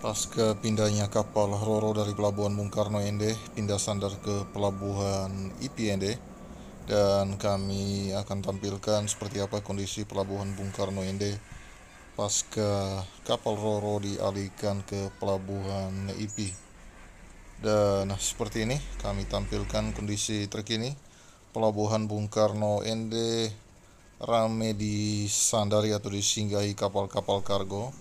Pasca pindahnya kapal Roro dari Pelabuhan Bung Karno Ende pindah sandar ke Pelabuhan IP Ende dan kami akan tampilkan seperti apa kondisi Pelabuhan Bung Karno Ende pasca kapal Roro dialihkan ke Pelabuhan IP. Dan seperti ini kami tampilkan kondisi terkini. Pelabuhan Bung Karno Ende rame disandari atau disinggahi kapal-kapal kargo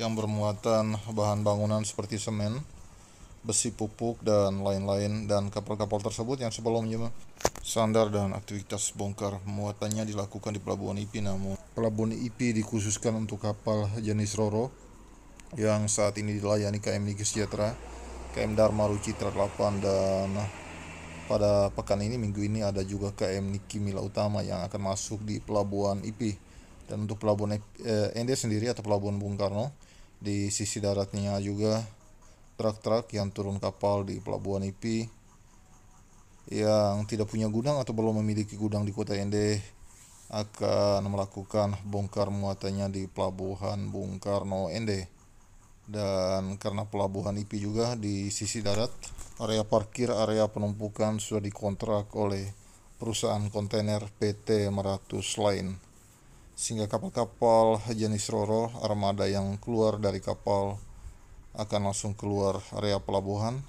yang bermuatan bahan bangunan seperti semen, besi pupuk, dan lain-lain dan kapal-kapal tersebut yang sebelumnya sandar dan aktivitas bongkar muatannya dilakukan di Pelabuhan IP namun Pelabuhan IP dikhususkan untuk kapal jenis Roro yang saat ini dilayani KM Niki Sejahtera, KM Dharma Rucitra 8 dan pada pekan ini minggu ini ada juga KM Niki Mila Utama yang akan masuk di Pelabuhan IP dan untuk pelabuhan eh, Ende sendiri atau pelabuhan Bung Karno di sisi daratnya juga truk-truk yang turun kapal di pelabuhan IP yang tidak punya gudang atau belum memiliki gudang di kota Ende akan melakukan bongkar muatannya di pelabuhan Bung Karno Ende. Dan karena pelabuhan IP juga di sisi darat area parkir area penumpukan sudah dikontrak oleh perusahaan kontainer PT Meratus Line sehingga kapal-kapal jenis Roro armada yang keluar dari kapal akan langsung keluar area pelabuhan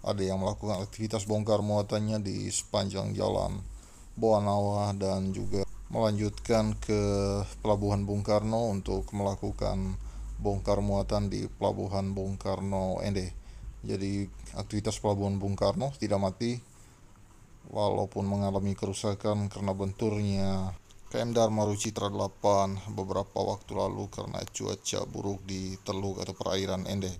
ada yang melakukan aktivitas bongkar muatannya di sepanjang jalan Boanawa dan juga melanjutkan ke Pelabuhan Bung Karno untuk melakukan bongkar muatan di Pelabuhan Bung Karno Ende. Jadi aktivitas Pelabuhan Bung Karno tidak mati walaupun mengalami kerusakan karena benturnya KM Dharma Rucitra 8 beberapa waktu lalu karena cuaca buruk di teluk atau perairan Ende.